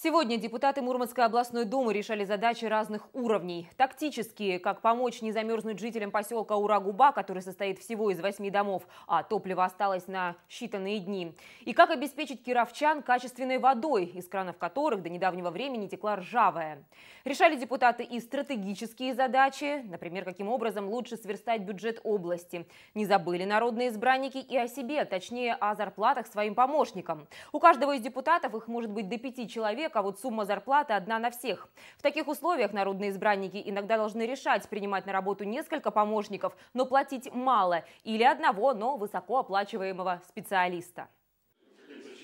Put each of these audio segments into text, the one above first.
Сегодня депутаты Мурманской областной думы решали задачи разных уровней. Тактические, как помочь не замерзнуть жителям поселка Урагуба, который состоит всего из восьми домов, а топливо осталось на считанные дни. И как обеспечить кировчан качественной водой, из кранов которых до недавнего времени текла ржавая. Решали депутаты и стратегические задачи, например, каким образом лучше сверстать бюджет области. Не забыли народные избранники и о себе, точнее о зарплатах своим помощникам. У каждого из депутатов их может быть до пяти человек, человек, а вот сумма зарплаты одна на всех. В таких условиях народные избранники иногда должны решать, принимать на работу несколько помощников, но платить мало, или одного, но высокооплачиваемого специалиста.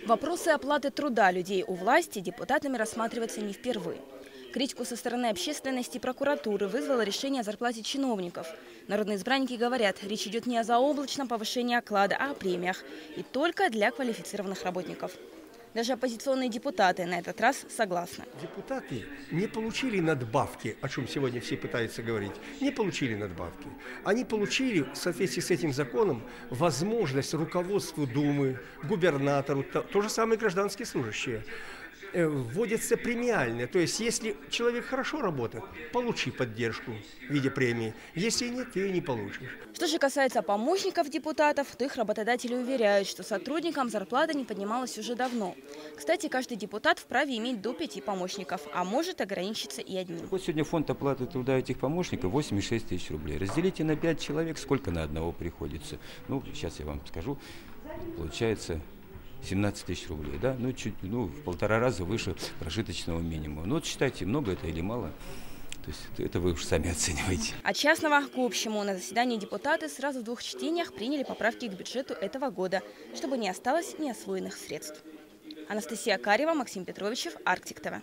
Вопросы оплаты труда людей у власти депутатами рассматриваются не впервые. Критику со стороны общественности и прокуратуры вызвало решение о зарплате чиновников. Народные избранники говорят, речь идет не о заоблачном повышении оклада, а о премиях. И только для квалифицированных работников. Даже оппозиционные депутаты на этот раз согласны. Депутаты не получили надбавки, о чем сегодня все пытаются говорить, не получили надбавки. Они получили в соответствии с этим законом возможность руководству Думы, губернатору, то, то же самое гражданские служащие, вводится премиальное. То есть, если человек хорошо работает, получи поддержку в виде премии. Если нет, ты ее не получишь. Что же касается помощников депутатов, то их работодатели уверяют, что сотрудникам зарплата не поднималась уже давно. Кстати, каждый депутат вправе иметь до пяти помощников, а может ограничиться и одним. Вот сегодня фонд оплаты труда этих помощников 86 тысяч рублей. Разделите на 5 человек, сколько на одного приходится. Ну, сейчас я вам скажу. Получается 17 тысяч рублей, да, ну, чуть, ну, в полтора раза выше прожиточного минимума. Ну, вот считайте, много это или мало. То есть это вы уж сами оцениваете. От частного к общему на заседании депутаты сразу в двух чтениях приняли поправки к бюджету этого года, чтобы не осталось неосвоенных средств. Анастасия Карева, Максим Петровичев, Арктик ТВ.